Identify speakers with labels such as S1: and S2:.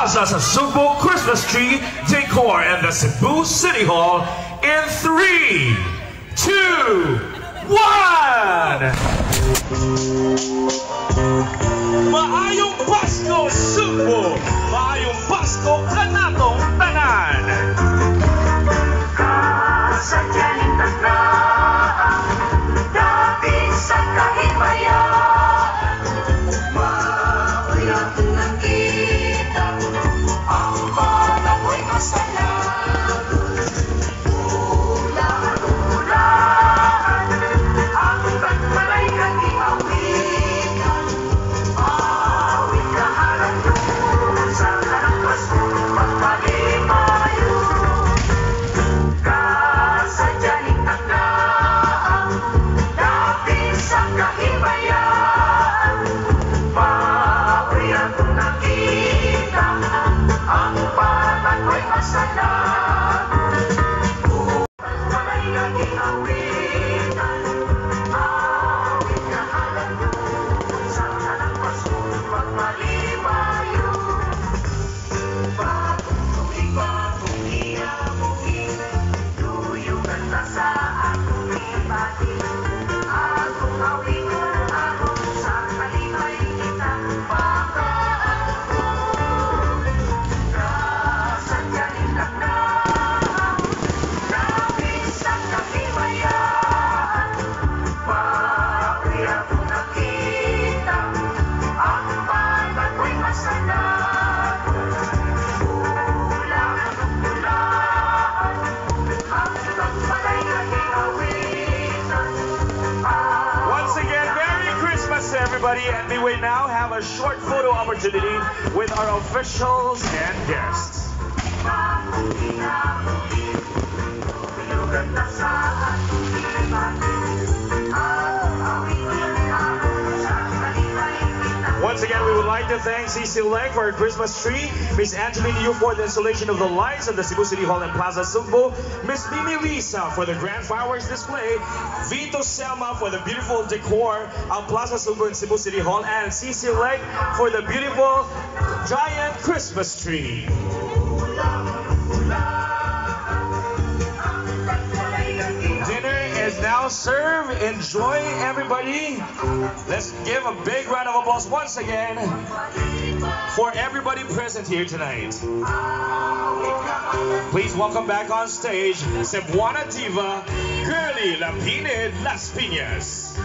S1: Plaza Sugbo Christmas tree decor in the Cebu City Hall in three, two, one. Maayong Pasko Sugbo! Everybody, and we will now have a short photo opportunity with our officials and guests. Once again, we would like to thank CC Lake for her Christmas tree, Miss Angelina Yu for the installation of the lights of the Cebu City Hall and Plaza Sugbo, Miss Mimi Lisa for the grand fireworks display, Vito Selma for the beautiful decor of Plaza Sugbo and Cebu City Hall, and CC Lake for the beautiful giant Christmas tree. Served. Enjoy, everybody. Let's give a big round of applause once again for everybody present here tonight. Please welcome back on stage Cebuana Diva, Girly Lapinid Las Piñas.